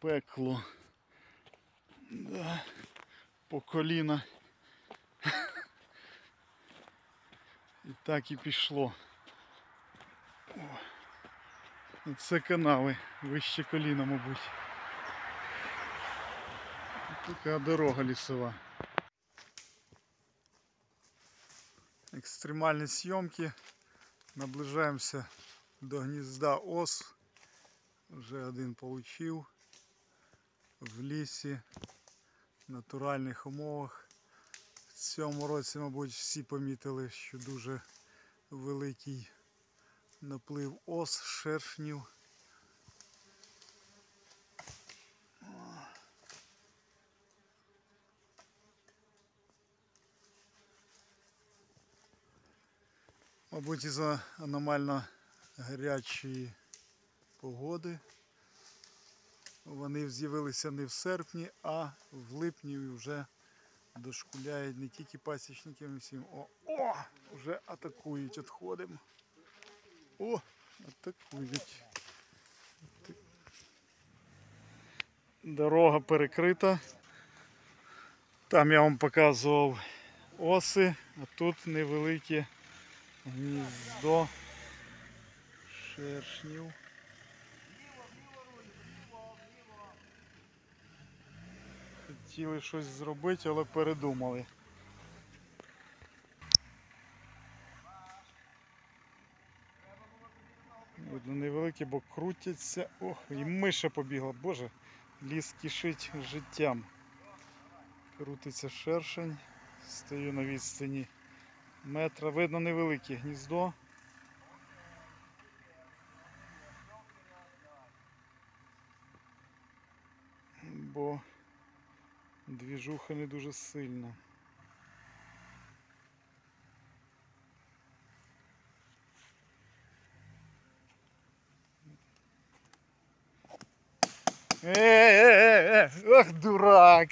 пекло. Да. По коліна. І так і пішло. О. Ну, Це канави, вище коліна, мабуть. Така дорога лісова. Екстремальні зйомки. Наближаємося до гнізда ос. Вже один получив в лісі, в натуральних умовах. В цьому році, мабуть, всі помітили, що дуже великий наплив ос, шершнів. Мабуть, із-за аномально гарячої погоди. Вони з'явилися не в серпні, а в липні вже дошкуляють не тільки пасічникам, і всім. О, о! Вже атакують, відходимо. О, атакують. Дорога перекрита. Там я вам показував оси, а тут невелике гніздо шершнів. Хотіли щось зробити, але передумали. Видно невеликі, бо крутяться. Ох, і миша побігла. Боже, ліс кишить життям. Крутиться шершень. Стою на відстані метра. Видно невелике гніздо. Бо двіжуха не дуже сильна. Е-е-е, ох, дурак!